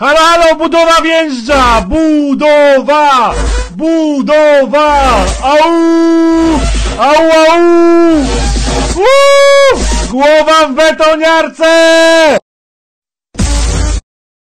Halo, budowa wjeżdża! Budowa! Budowa! Au! Au, au! Uuu! Głowa w betoniarce!